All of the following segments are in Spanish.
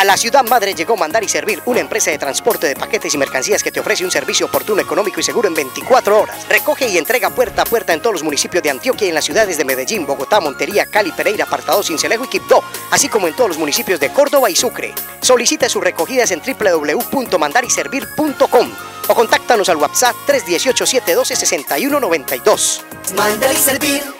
A la ciudad madre llegó Mandar y Servir, una empresa de transporte de paquetes y mercancías que te ofrece un servicio oportuno, económico y seguro en 24 horas. Recoge y entrega puerta a puerta en todos los municipios de Antioquia y en las ciudades de Medellín, Bogotá, Montería, Cali, Pereira, Apartado, Cincelejo y Quibdó, así como en todos los municipios de Córdoba y Sucre. Solicita sus recogidas en www.mandariservir.com o contáctanos al WhatsApp 318-712-6192. Mandar y Servir.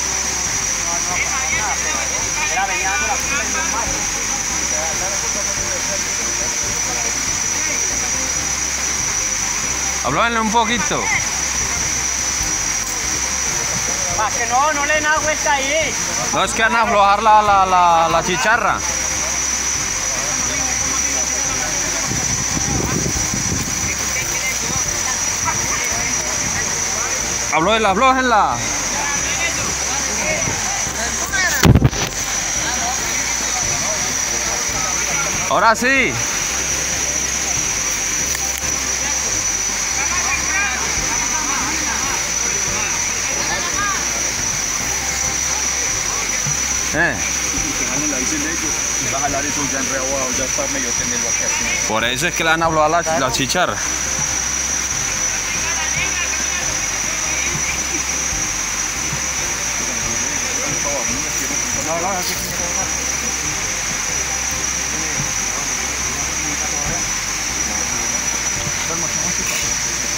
era venía dando la fila y normal. Háblale un poquito. Para que no, no le den está ahí. No es que van a aflojar la, la, la, la chicharra. Habló aflójenla. Ahora sí. Eh. Por eso es que le han hablado a la, la chicharra.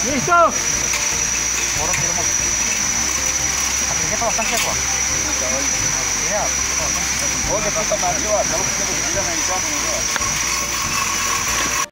Listo. Ahora queremos aplicar bastante agua. Oye, puta madre, acabo de que lo